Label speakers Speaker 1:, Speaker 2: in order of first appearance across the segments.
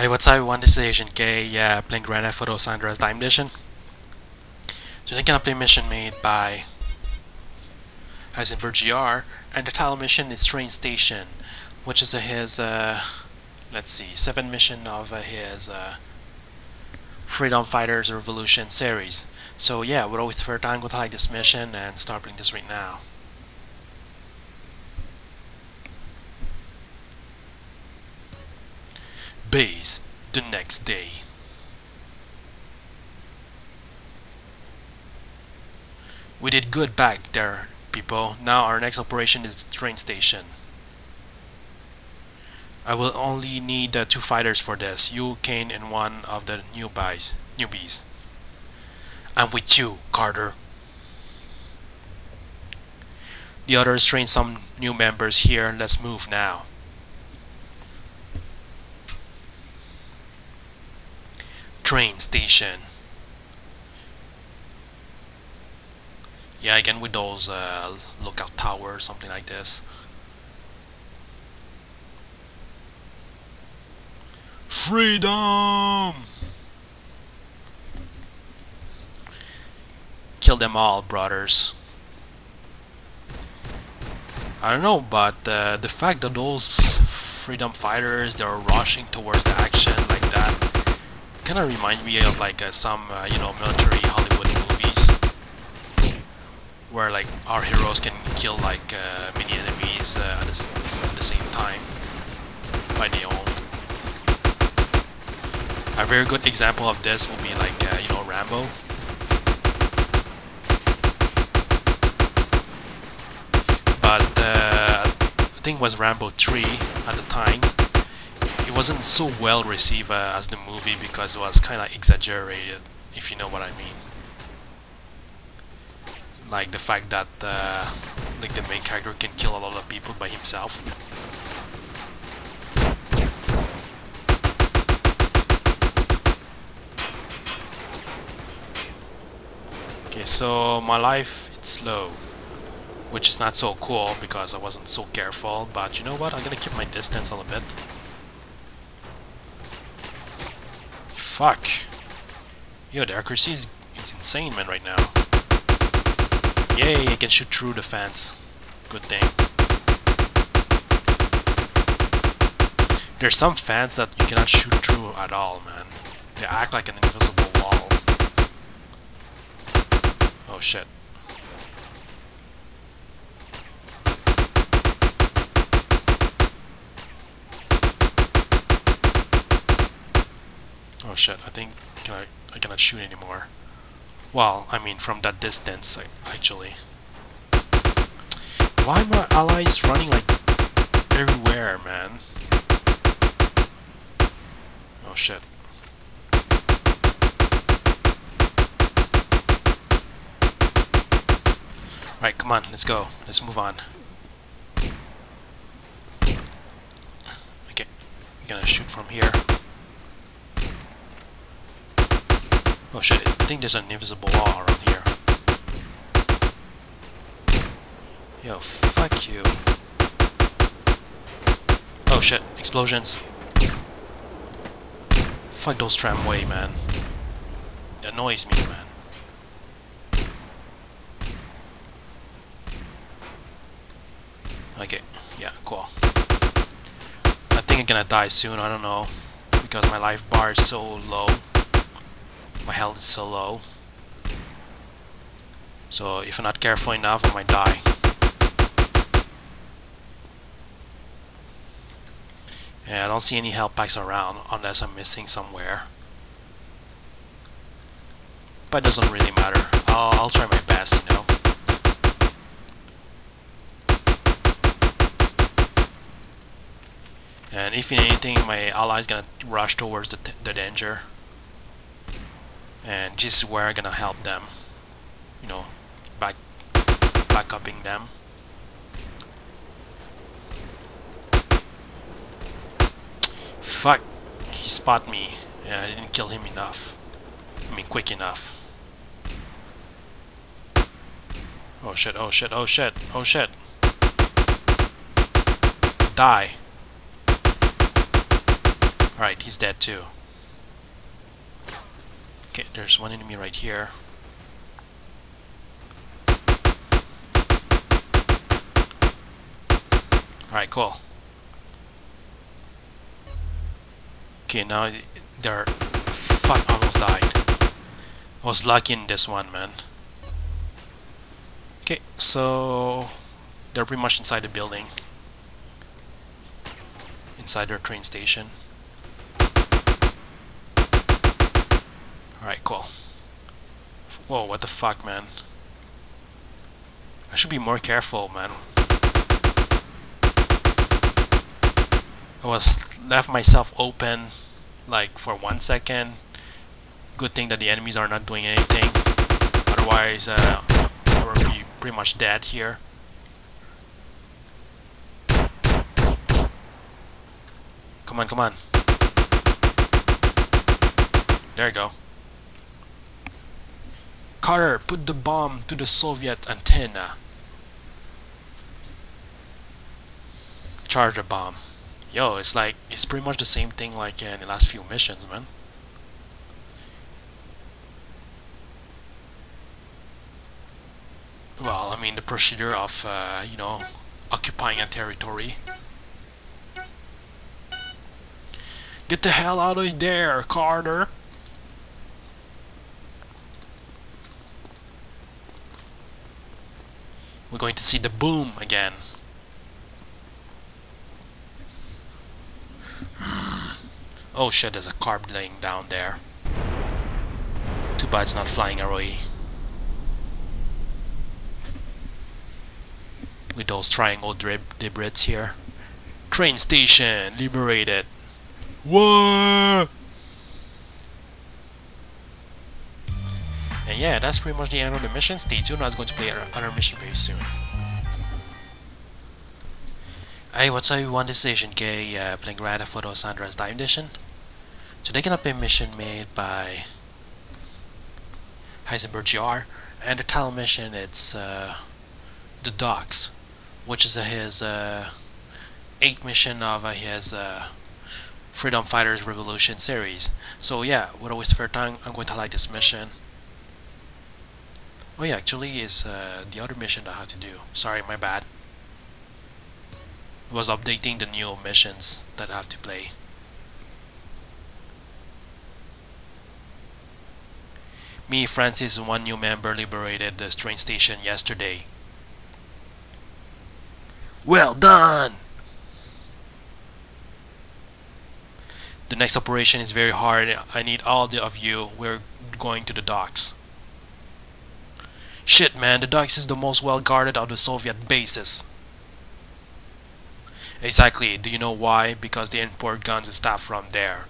Speaker 1: Hey, what's up everyone, this is Asian K, yeah, playing Grand Theft Auto San Andreas DYOM Edition. Today I'm gonna play mission made by Heisenberg GR, and the title mission is Train Station, which is his, uh, let's see, seventh mission of uh, his uh, Freedom Fighters Revolution series. So yeah, without waste further time, go to like this mission and start playing this right now. Base the next day. We did good back there, people. Now our next operation is the train station. I will only need uh, two fighters for this, you, Kane, and one of the newbies. newbies. I'm with you, Carter. The others train some new members here. Let's move now. Train station. Yeah, again with those uh, lookout towers, something like this. Freedom! Kill them all, brothers. I don't know, but uh, the fact that those freedom fighters, they're rushing towards the action like that, kind of remind me of like uh, some uh, you know military Hollywood movies where like our heroes can kill like uh, many enemies uh, at, the, at the same time by their own. A very good example of this will be like uh, you know Rambo. But uh, I think it was Rambo 3 at the time wasn't so well received uh, as the movie because it was kind of exaggerated, if you know what I mean. Like the fact that uh, like the main character can kill a lot of people by himself. Okay, so my life it's slow, which is not so cool because I wasn't so careful. But you know what? I'm gonna keep my distance a little bit. Fuck. Yo, the accuracy is it's insane, man, right now. Yay, I can shoot through the fence. Good thing. There's some fans that you cannot shoot through at all, man. They act like an invisible wall. Oh shit. Shit, I think can I, I cannot shoot anymore. Well, I mean from that distance, actually. Why my allies running like everywhere, man? Oh shit. Right, come on, let's go. Let's move on. Okay, I'm gonna shoot from here. Oh shit, I think there's an invisible wall around here. Yo, fuck you. Oh shit, explosions. Fuck those tramway, man. It annoys me, man. Okay, yeah, cool. I think I'm gonna die soon, I don't know. Because my life bar is so low my health is so low. So if I'm not careful enough, I might die. And I don't see any health packs around unless I'm missing somewhere. But it doesn't really matter. I'll, I'll try my best, you know. And if anything, my ally is gonna rush towards the, the danger and this is where I'm gonna help them you know back back upping them. Fuck he spot me. Yeah I didn't kill him enough. I mean quick enough. Oh shit oh shit oh shit oh shit. Die. Alright, he's dead too. Okay, there's one enemy right here. Alright, cool. Okay, now they're... Fuck, almost died. I was lucky in this one, man. Okay, so... They're pretty much inside the building. Inside their train station. Alright, cool. Whoa, what the fuck, man? I should be more careful, man. I was left myself open like for one second. Good thing that the enemies are not doing anything. Otherwise, uh, I would be pretty much dead here. Come on, come on. There you go. Carter, put the bomb to the Soviet antenna. Charger bomb. Yo, it's like, it's pretty much the same thing like in the last few missions, man. Well, I mean, the procedure of, uh, you know, occupying a territory. Get the hell out of there, Carter! We're going to see the boom again. Oh shit, there's a carb laying down there. Too bad it's not flying arrowy. With those triangle drib debrits here. Train station liberated. What? Yeah, that's pretty much the end of the mission. Stay tuned, I was going to play another mission very soon. Hey, what's up everyone, this is Asian K, uh, playing Grand Theft Auto San Andreas DYOM Edition. Today gonna play a mission made by Heisenberg GR, and the title mission it's uh, The Docks, which is uh, his uh, 8th mission of uh, his uh, Freedom Fighters Revolution series. So yeah, without waste further time, I'm going to highlight this mission. Oh yeah, actually it's uh, the other mission I have to do. Sorry, my bad was updating the new missions that I have to play. Me, Francis, one new member liberated the train station yesterday. Well done! The next operation is very hard. I need all of you. We're going to the docks. Shit, man, the docks is the most well guarded of the Soviet bases. Exactly. Do you know why? Because they import guns and stuff from there.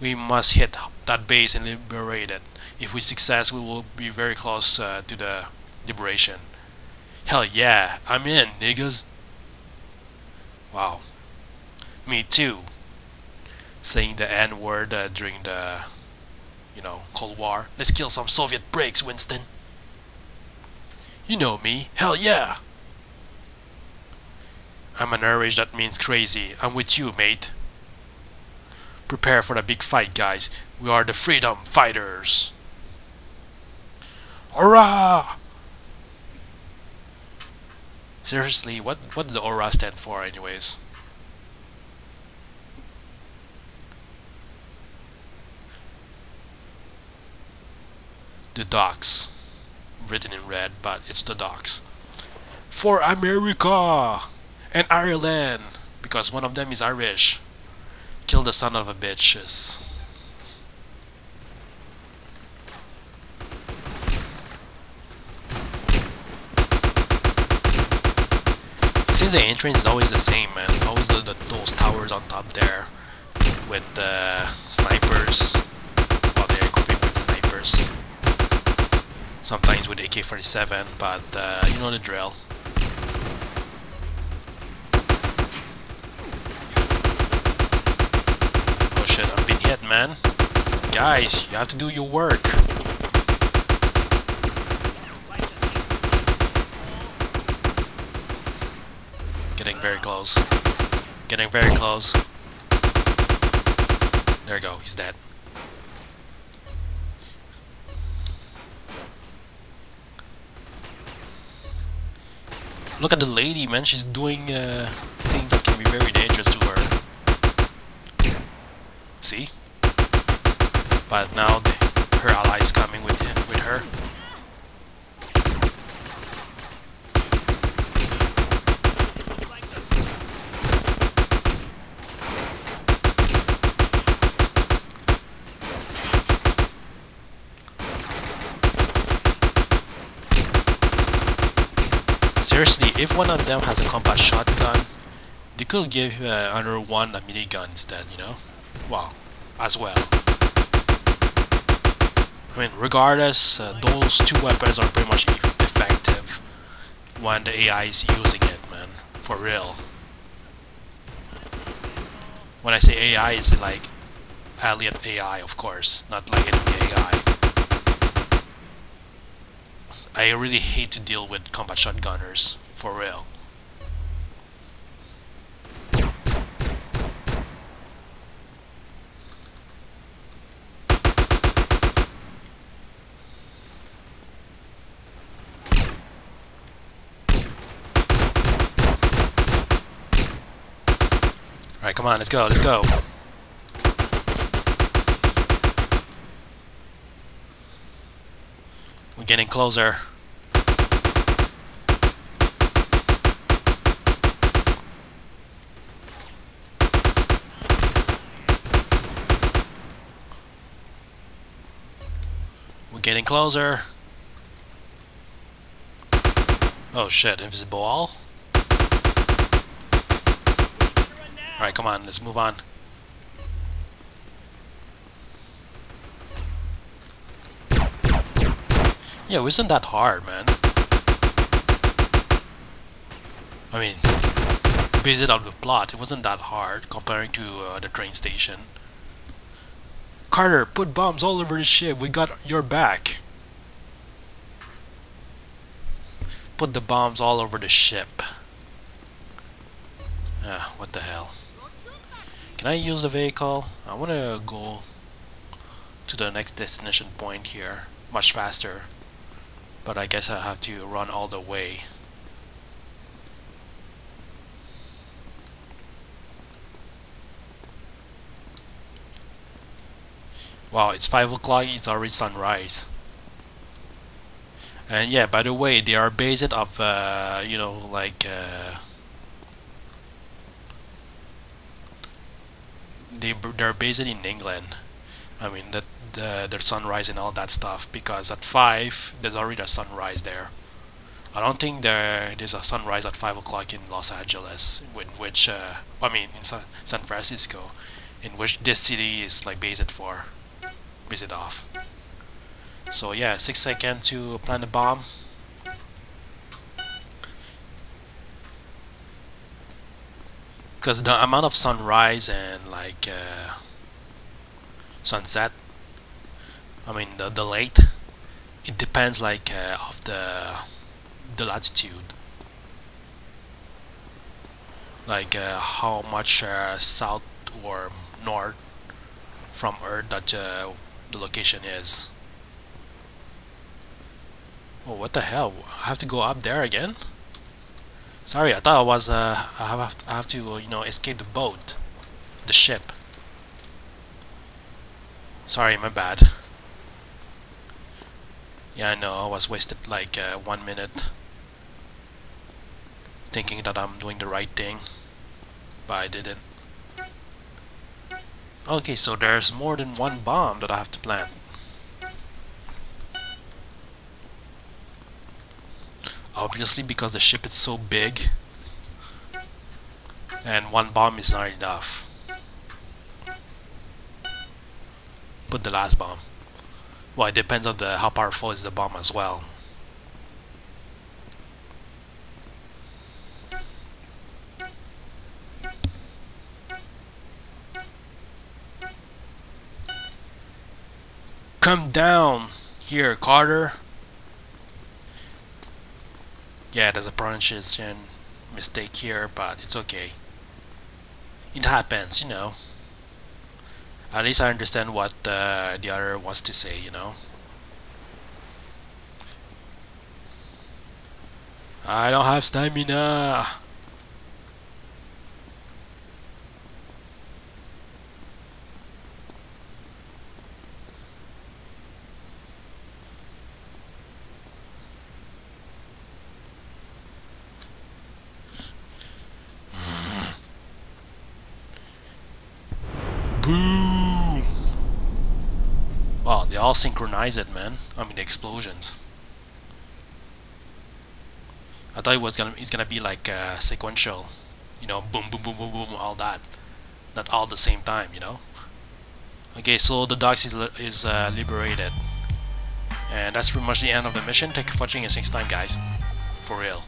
Speaker 1: We must hit that base and liberate it. If we success, we will be very close uh, to the liberation. Hell yeah, I'm in, niggas. Wow. Me too. Saying the N word uh, during the, you know, Cold War. Let's kill some Soviet brakes, Winston. You know me. Hell yeah. I'm an Irish that means crazy. I'm with you, mate. Prepare for the big fight, guys. We are the freedom fighters. Hurrah! Seriously, what what does the aura stand for anyways? The docks. Written in red, but it's the docks. For America! and Ireland because one of them is Irish. Kill the son of a bitches. Since the entrance is always the same, man. Always the, the, those towers on top there with the snipers. Well, they're equipping with the snipers. Sometimes with AK-47, but uh, you know the drill. Oh shit, I'm being hit, man. Guys, you have to do your work. Getting very close. Getting very close. There you go, he's dead. Look at the lady, man. She's doing uh, things that can be very dangerous to her. See? But now the, her ally is coming with him, with her. Seriously, if one of them has a combat shotgun, they could give uh, another one a minigun instead, you know? Wow, as well. I mean, regardless, uh, those two weapons are pretty much effective when the AI is using it, man. For real. When I say AI, it's like alien AI, of course, not like enemy AI. I really hate to deal with combat shotgunners, for real. Alright, come on, let's go, let's go. Getting closer. We're getting closer. Oh shit, invisible wall? Alright, come on, let's move on. Yeah, wasn't that hard, man. I mean, based it on the plot, it wasn't that hard comparing to uh, the train station. Carter, put bombs all over the ship. We got your back. Put the bombs all over the ship. Ah, what the hell. Can I use the vehicle? I want to go to the next destination point here much faster. But I guess I have to run all the way. Wow, it's 5 o'clock, it's already sunrise. And yeah, by the way, they are based of, uh, you know, like, uh, they, they're based in England. I mean, that the, the sunrise and all that stuff, because at 5, there's already a sunrise there. I don't think there there's a sunrise at 5 o'clock in Los Angeles, in which, uh, I mean, in San, San Francisco, in which this city is like based for it off. So yeah, six seconds to plant the bomb. Because the amount of sunrise and like uh, sunset, I mean the the late, it depends like uh, of the the latitude. Like uh, how much uh, south or north from Earth that uh, the location is. Oh, what the hell? I have to go up there again? Sorry, I thought I was, uh, I have, I have to, you know, escape the boat. The ship. Sorry, my bad. Yeah, I know, I was wasted like uh, one minute thinking that I'm doing the right thing, but I didn't. Okay, so there's more than one bomb that I have to plant. Obviously because the ship is so big and one bomb is not enough. Put the last bomb. Well, it depends on the how powerful is the bomb as well. Come down here, Carter. Yeah, there's a pronunciation mistake here, but it's okay. it happens, you know. At least I understand what uh, the other wants to say, you know. I don't have stamina. Boom! All synchronize it, man. I mean, the explosions. I thought it was gonna it's gonna be like uh, sequential, you know, boom, boom, boom, boom, boom, all that, not all at the same time, you know. Okay, so the dogs is is uh, liberated, and that's pretty much the end of the mission. Thank you for watching, and next time, guys, for real.